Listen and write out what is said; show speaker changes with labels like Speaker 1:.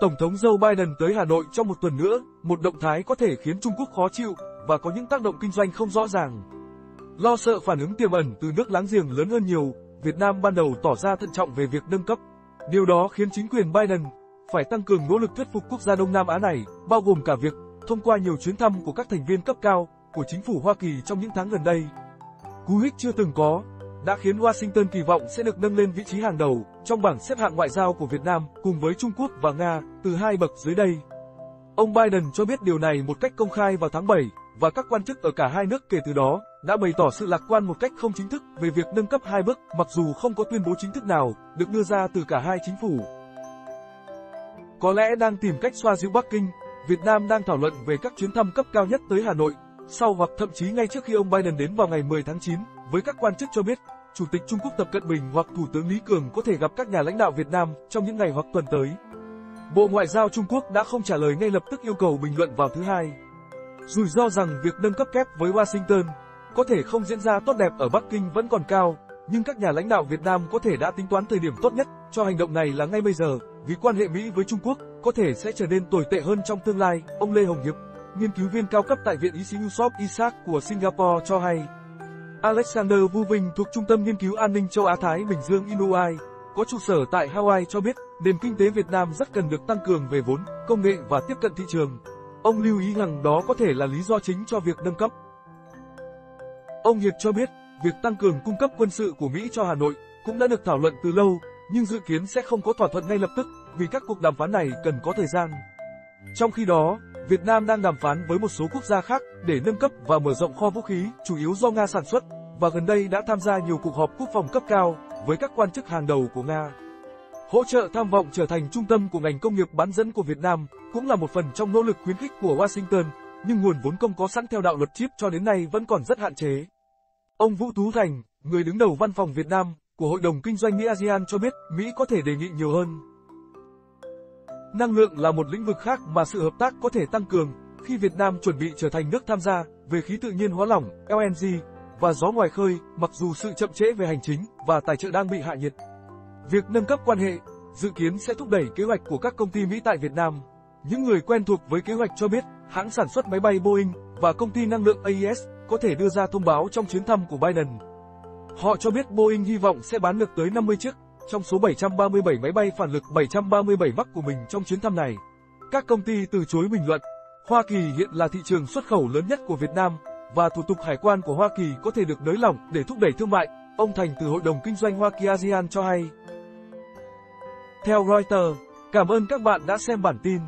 Speaker 1: Tổng thống Joe Biden tới Hà Nội trong một tuần nữa, một động thái có thể khiến Trung Quốc khó chịu và có những tác động kinh doanh không rõ ràng. Lo sợ phản ứng tiềm ẩn từ nước láng giềng lớn hơn nhiều, Việt Nam ban đầu tỏ ra thận trọng về việc nâng cấp. Điều đó khiến chính quyền Biden phải tăng cường nỗ lực thuyết phục quốc gia Đông Nam Á này, bao gồm cả việc thông qua nhiều chuyến thăm của các thành viên cấp cao của chính phủ Hoa Kỳ trong những tháng gần đây. Cú hích chưa từng có đã khiến Washington kỳ vọng sẽ được nâng lên vị trí hàng đầu trong bảng xếp hạng ngoại giao của Việt Nam cùng với Trung Quốc và Nga từ hai bậc dưới đây. Ông Biden cho biết điều này một cách công khai vào tháng 7 và các quan chức ở cả hai nước kể từ đó đã bày tỏ sự lạc quan một cách không chính thức về việc nâng cấp hai bước mặc dù không có tuyên bố chính thức nào được đưa ra từ cả hai chính phủ. Có lẽ đang tìm cách xoa dịu Bắc Kinh, Việt Nam đang thảo luận về các chuyến thăm cấp cao nhất tới Hà Nội, sau hoặc thậm chí ngay trước khi ông Biden đến vào ngày 10 tháng 9, với các quan chức cho biết, Chủ tịch Trung Quốc Tập Cận Bình hoặc Thủ tướng Lý Cường có thể gặp các nhà lãnh đạo Việt Nam trong những ngày hoặc tuần tới. Bộ Ngoại giao Trung Quốc đã không trả lời ngay lập tức yêu cầu bình luận vào thứ hai. Rủi ro rằng việc nâng cấp kép với Washington có thể không diễn ra tốt đẹp ở Bắc Kinh vẫn còn cao, nhưng các nhà lãnh đạo Việt Nam có thể đã tính toán thời điểm tốt nhất cho hành động này là ngay bây giờ, vì quan hệ Mỹ với Trung Quốc có thể sẽ trở nên tồi tệ hơn trong tương lai, ông Lê Hồng Hiệp, nghiên cứu viên cao cấp tại Viện Y sĩ Yusof Isaac của Singapore cho hay. Alexander Vu Vinh thuộc Trung tâm Nghiên cứu An ninh châu Á-Thái Bình Dương Inuai, có trụ sở tại Hawaii cho biết, nền kinh tế Việt Nam rất cần được tăng cường về vốn, công nghệ và tiếp cận thị trường. Ông lưu ý rằng đó có thể là lý do chính cho việc nâng cấp. Ông Hiệp cho biết, việc tăng cường cung cấp quân sự của Mỹ cho Hà Nội cũng đã được thảo luận từ lâu, nhưng dự kiến sẽ không có thỏa thuận ngay lập tức vì các cuộc đàm phán này cần có thời gian. Trong khi đó, Việt Nam đang đàm phán với một số quốc gia khác để nâng cấp và mở rộng kho vũ khí, chủ yếu do Nga sản xuất, và gần đây đã tham gia nhiều cuộc họp quốc phòng cấp cao với các quan chức hàng đầu của Nga. Hỗ trợ tham vọng trở thành trung tâm của ngành công nghiệp bán dẫn của Việt Nam cũng là một phần trong nỗ lực khuyến khích của Washington, nhưng nguồn vốn công có sẵn theo đạo luật chip cho đến nay vẫn còn rất hạn chế. Ông Vũ Tú Thành, người đứng đầu văn phòng Việt Nam của Hội đồng Kinh doanh Mỹ ASEAN cho biết Mỹ có thể đề nghị nhiều hơn. Năng lượng là một lĩnh vực khác mà sự hợp tác có thể tăng cường khi Việt Nam chuẩn bị trở thành nước tham gia về khí tự nhiên hóa lỏng LNG và gió ngoài khơi, mặc dù sự chậm trễ về hành chính và tài trợ đang bị hạ nhiệt. Việc nâng cấp quan hệ dự kiến sẽ thúc đẩy kế hoạch của các công ty Mỹ tại Việt Nam. Những người quen thuộc với kế hoạch cho biết, hãng sản xuất máy bay Boeing và công ty năng lượng AES có thể đưa ra thông báo trong chuyến thăm của Biden. Họ cho biết Boeing hy vọng sẽ bán được tới 50 chiếc trong số 737 máy bay phản lực 737 Max của mình trong chuyến thăm này. Các công ty từ chối bình luận. Hoa Kỳ hiện là thị trường xuất khẩu lớn nhất của Việt Nam và thủ tục hải quan của Hoa Kỳ có thể được nới lỏng để thúc đẩy thương mại, ông Thành từ Hội đồng Kinh doanh Hoa Kỳ ASEAN cho hay. Theo Reuters, cảm ơn các bạn đã xem bản tin.